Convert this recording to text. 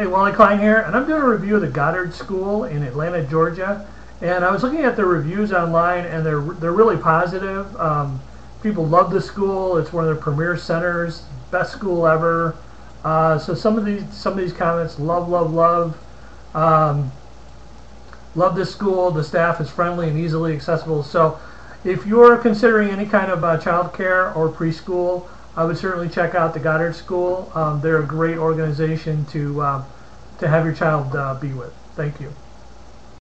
Hey, Wally Kline here, and I'm doing a review of the Goddard School in Atlanta, Georgia. And I was looking at the reviews online, and they're they're really positive. Um, people love the school. It's one of their premier centers, best school ever. Uh, so some of these some of these comments, love, love, love. Um, love this school. The staff is friendly and easily accessible. So if you're considering any kind of uh, child care or preschool, I would certainly check out the Goddard School. Um, they're a great organization to, uh, to have your child uh, be with. Thank you.